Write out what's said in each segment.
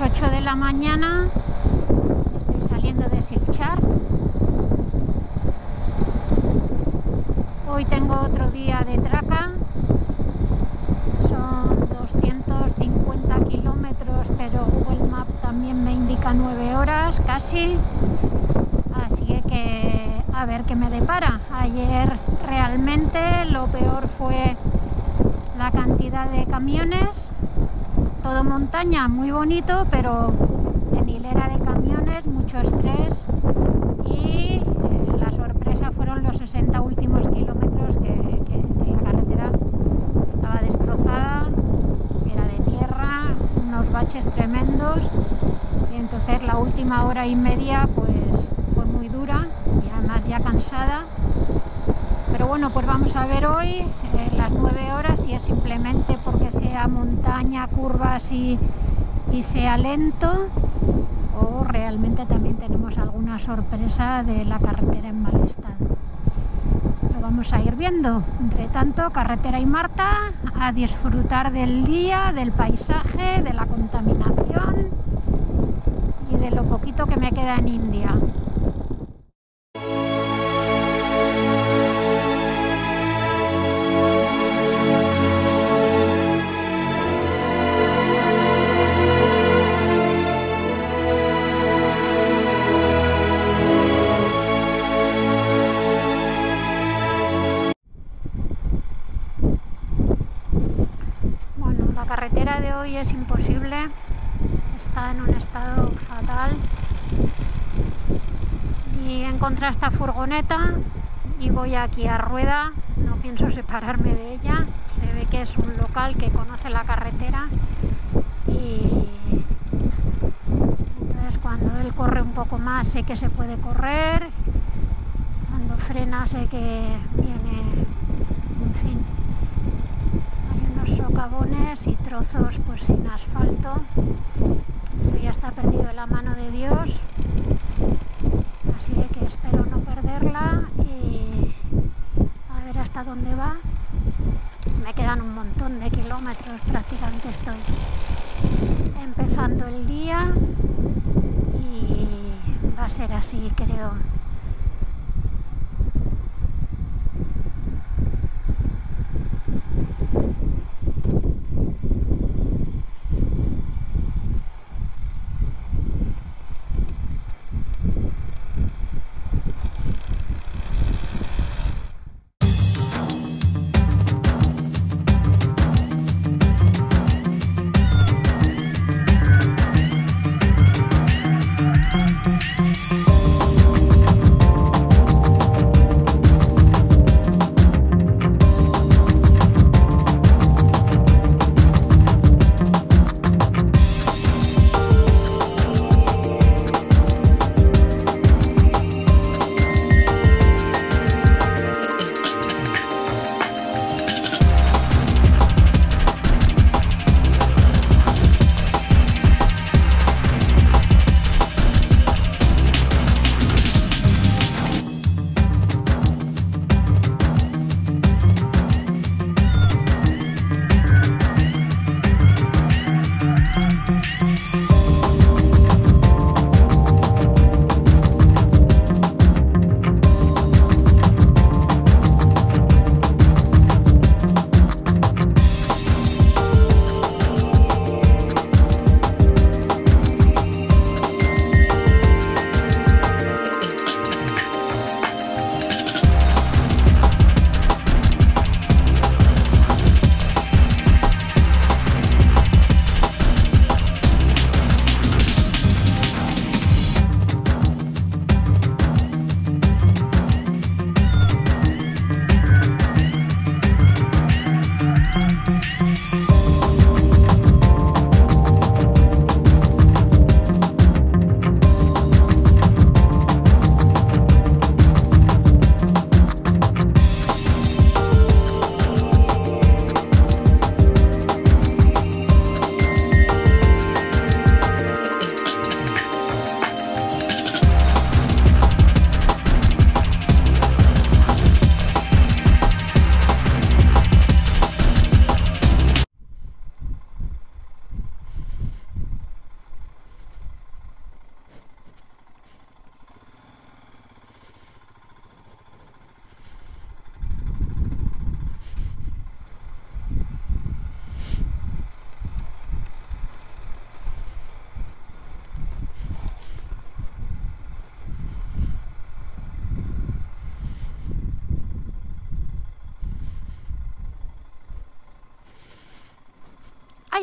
las 8 de la mañana. Estoy saliendo de Silchar. Hoy tengo otro día de traca. Son 250 kilómetros, pero Google Map también me indica 9 horas casi. Así que a ver qué me depara. Ayer realmente lo peor fue la cantidad de camiones todo montaña, muy bonito, pero en hilera de camiones, mucho estrés. Y eh, la sorpresa fueron los 60 últimos kilómetros que, que, la carretera estaba destrozada, era de tierra, unos baches tremendos. Y entonces la última hora y media pues fue muy dura y además ya cansada. Pero bueno, pues vamos a ver hoy eh, las nueve horas si es simplemente porque montaña, curvas y, y sea lento o realmente también tenemos alguna sorpresa de la carretera en mal estado. Lo vamos a ir viendo. Entre tanto, carretera y Marta, a disfrutar del día, del paisaje, de la contaminación y de lo poquito que me queda en India. Y encontré esta furgoneta y voy aquí a rueda, no pienso separarme de ella, se ve que es un local que conoce la carretera. Y entonces cuando él corre un poco más sé que se puede correr, cuando frena sé que viene, en fin, socavones y trozos pues sin asfalto. Esto ya está perdido en la mano de Dios, así que espero no perderla y a ver hasta dónde va. Me quedan un montón de kilómetros, prácticamente estoy empezando el día y va a ser así creo.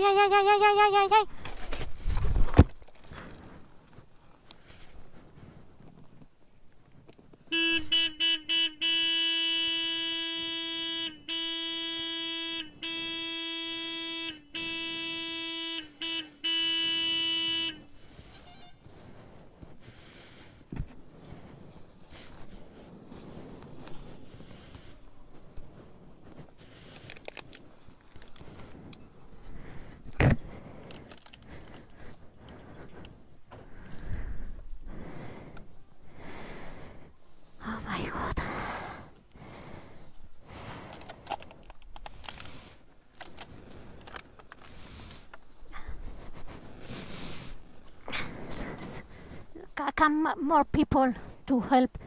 やいやいやいやいやいやいやいや。Come more people to help.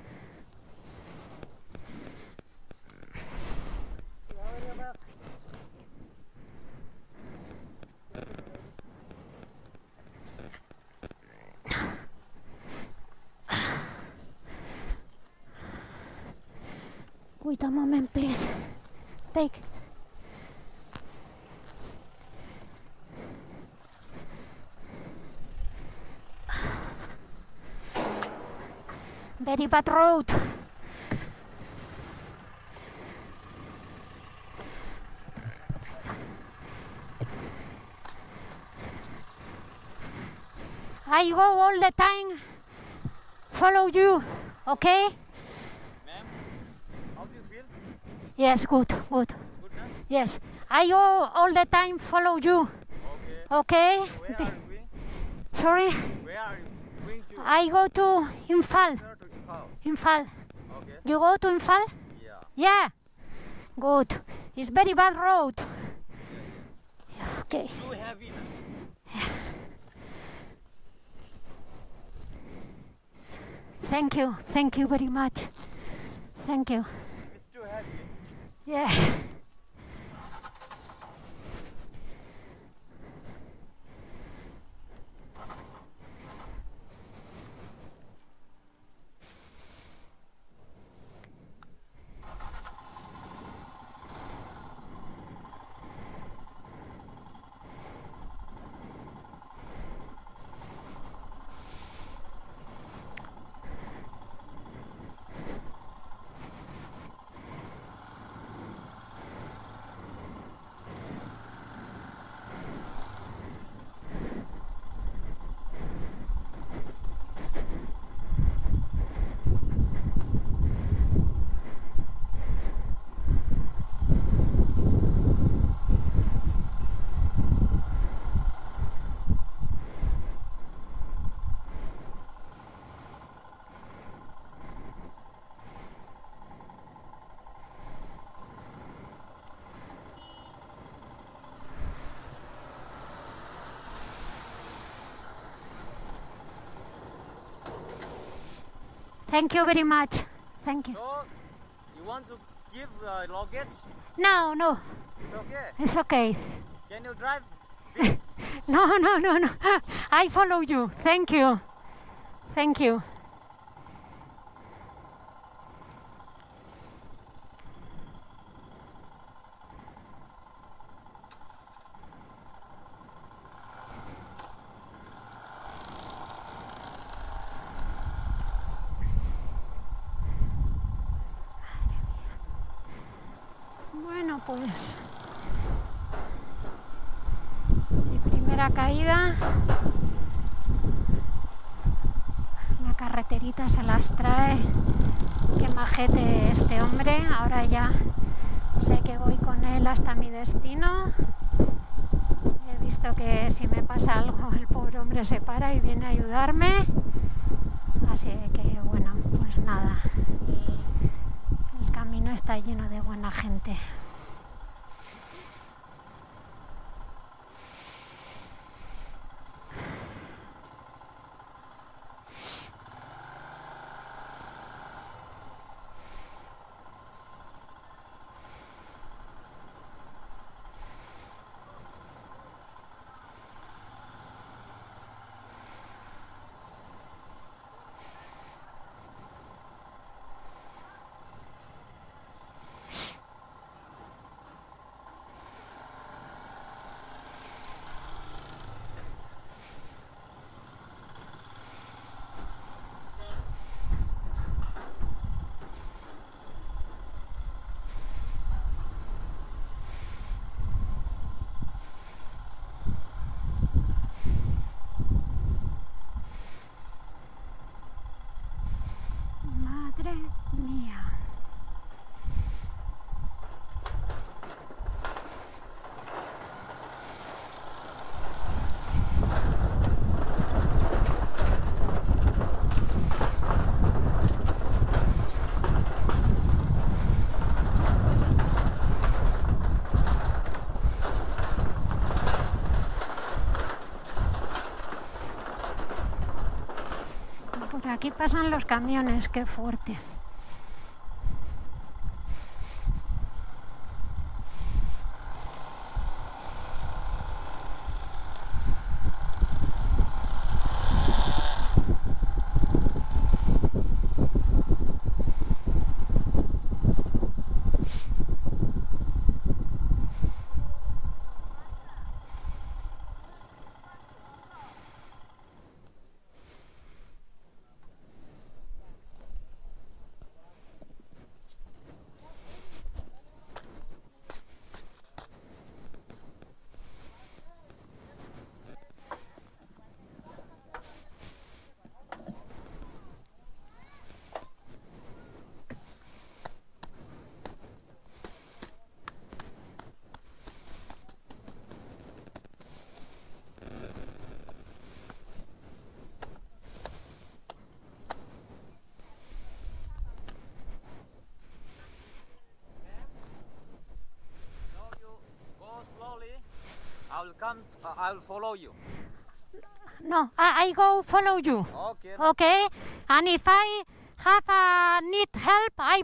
Wait a moment, please. Take. Very bad road. I go all the time. Follow you, okay? Ma'am, how do you feel? Yes, good, good. It's good now? Yes, I go all the time. Follow you, Okay. okay? Where are you? Sorry, Where are you going to? I go to Infal. To Okay. You go to Infal? Yeah. Yeah. Good. It's very bad road. Okay. Too heavy now. Thank you. Thank you very much. Thank you. It's too heavy. Yeah. Thank you very much. Thank you. So, you want to give uh, luggage? No, no. It's okay. It's okay. Can you drive? No, no, no, no. I follow you. Thank you. Thank you. Este hombre. Ahora ya sé que voy con él hasta mi destino. He visto que si me pasa algo el pobre hombre se para y viene a ayudarme. Así que bueno, pues nada. El camino está lleno de buena gente. Pasan los camiones, qué fuerte. Come. Uh, I will follow you. No, I, I go follow you. Okay. Okay? And if I have a need help, I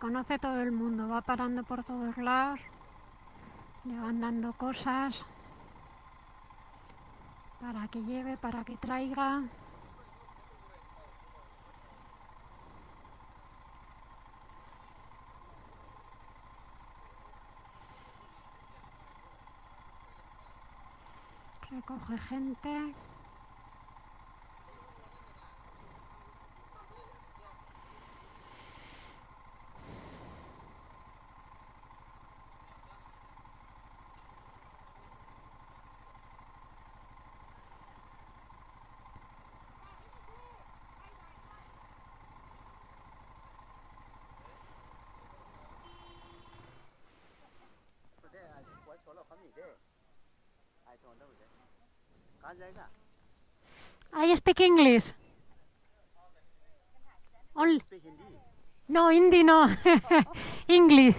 Conoce todo el mundo, va parando por todos lados, le van dando cosas para que lleve, para que traiga. Recoge gente. I speak English. Only. No, Hindi no. English.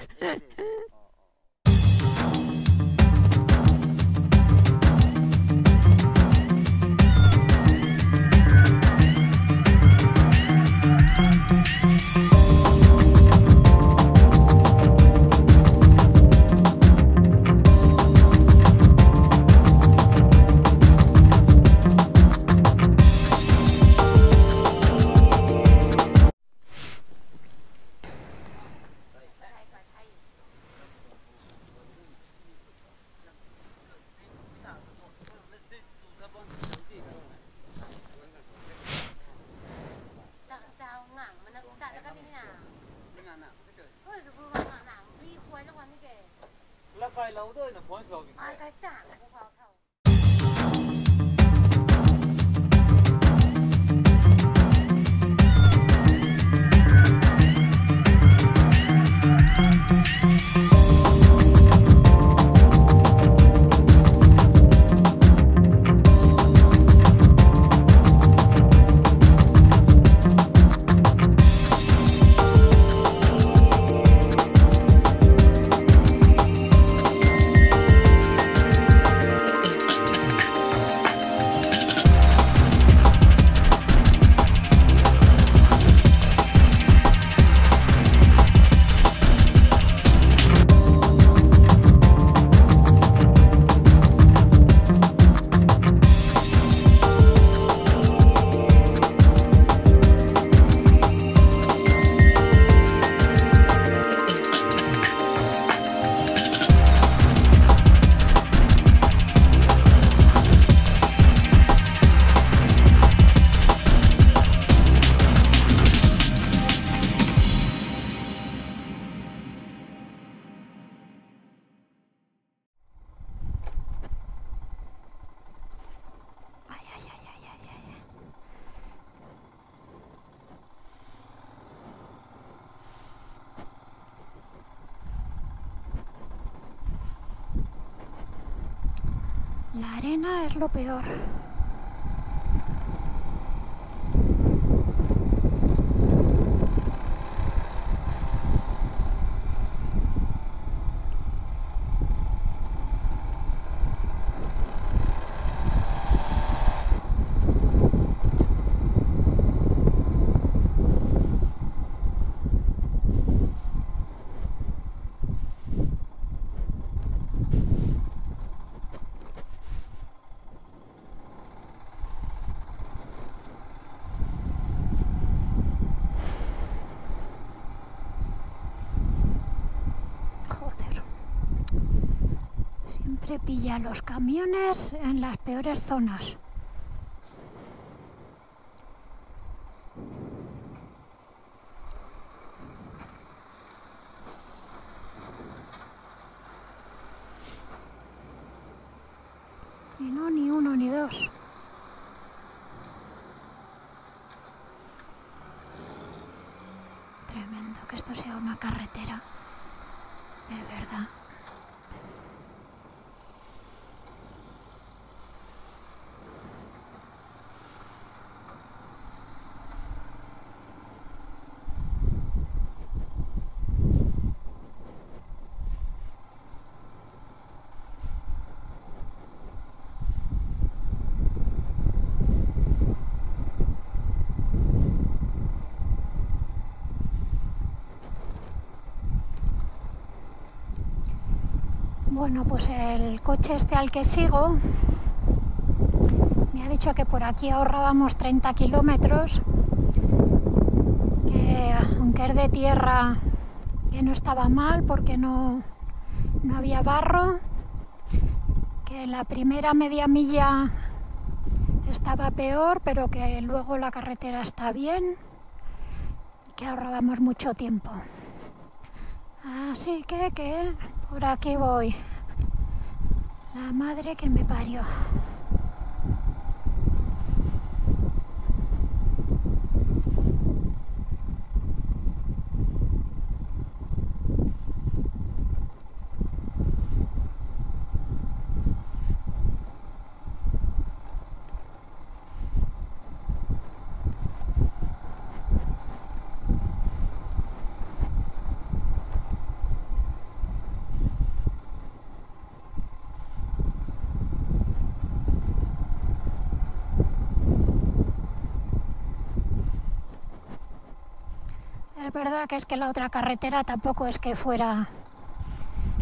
La arena es lo peor. Pilla los camiones en las peores zonas. Y no ni uno ni dos. Bueno, pues el coche este al que sigo me ha dicho que por aquí ahorrábamos 30 kilómetros, que aunque es de tierra, que no estaba mal porque no, no había barro, que la primera media milla estaba peor, pero que luego la carretera está bien, que ahorrábamos mucho tiempo. Así que, que por aquí voy. La madre que me parió. Verdad que es que la otra carretera tampoco es que fuera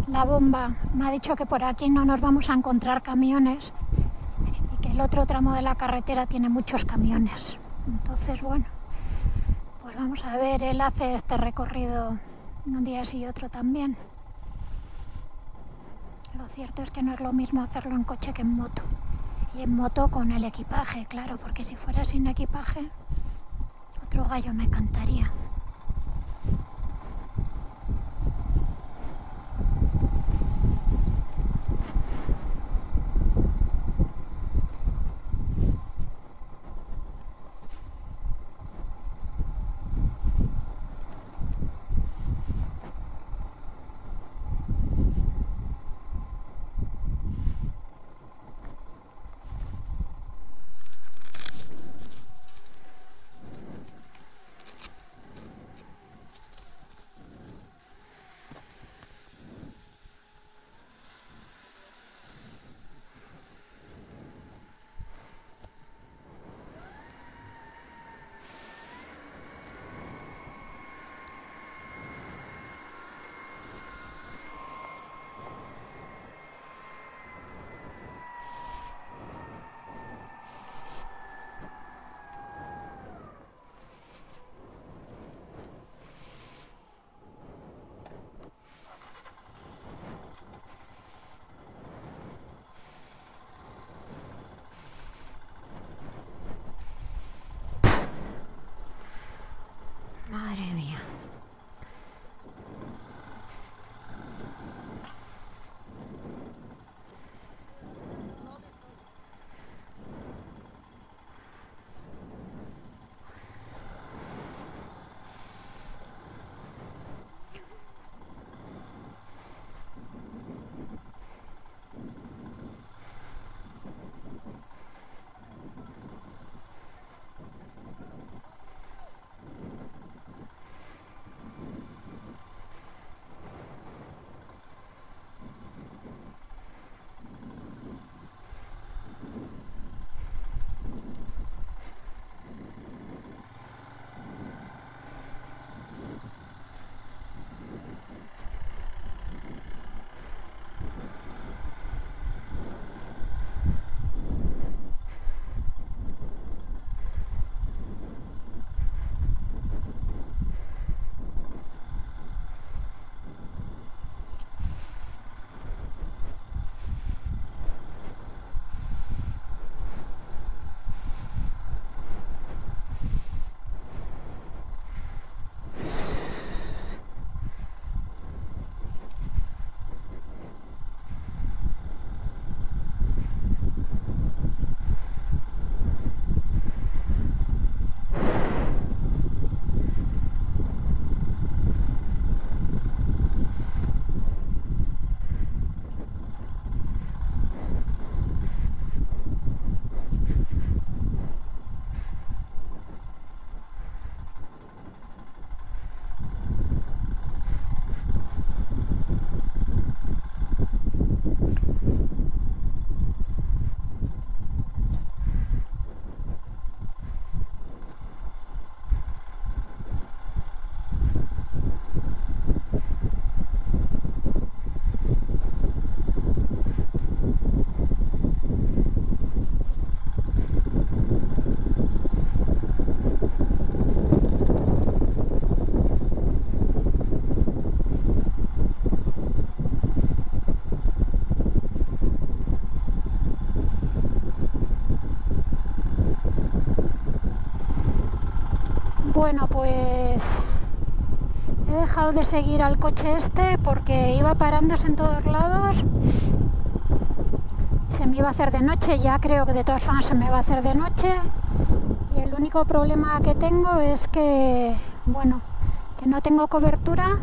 la bomba. Me ha dicho que por aquí no nos vamos a encontrar camiones y que el otro tramo de la carretera tiene muchos camiones. Entonces, bueno, pues vamos a ver, él hace este recorrido un día sí y otro también. Lo cierto es que no es lo mismo hacerlo en coche que en moto. Y en moto con el equipaje, claro, porque si fuera sin equipaje, otro gallo me cantaría. Bueno, pues he dejado de seguir al coche este porque iba parándose en todos lados. Se me iba a hacer de noche, ya creo que de todas formas se me va a hacer de noche. Y el único problema que tengo es que, bueno, que no tengo cobertura,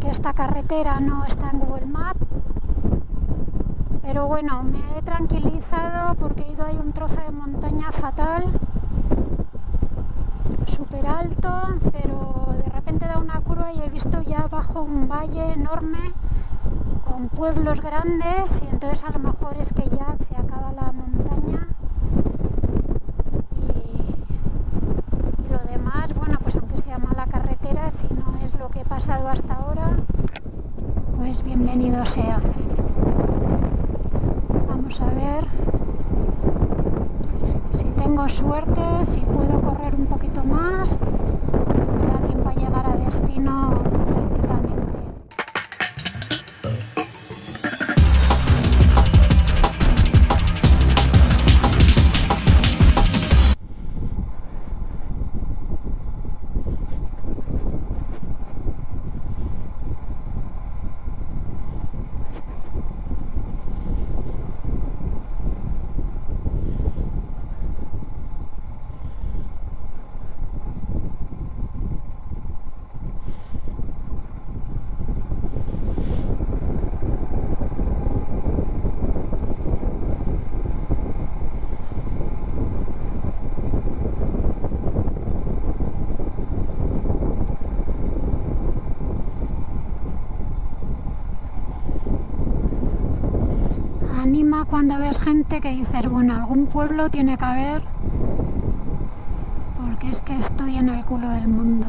que esta carretera no está en Google Maps. Pero bueno, me he tranquilizado porque he ido ahí un trozo de montaña fatal alto, pero de repente da una curva y he visto ya abajo un valle enorme con pueblos grandes y entonces a lo mejor es que ya se acaba la montaña y, y lo demás, bueno, pues aunque sea mala carretera, si no es lo que he pasado hasta ahora, pues bienvenido sea. Vamos a ver si tengo suerte, si puedo correr un poquito más, me da tiempo a llegar a destino prácticamente. Gente que dices, bueno, algún pueblo tiene que haber, porque es que estoy en el culo del mundo.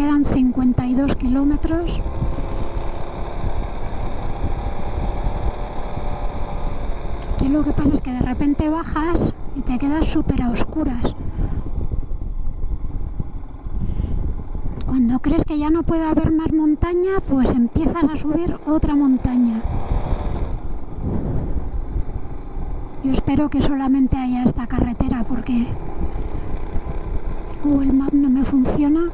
Quedan 52 kilómetros. Que lo que pasa es que de repente bajas y te quedas súper a oscuras. Cuando crees que ya no puede haber más montaña, pues empiezas a subir otra montaña. Yo espero que solamente haya esta carretera porque Google Maps no me funciona.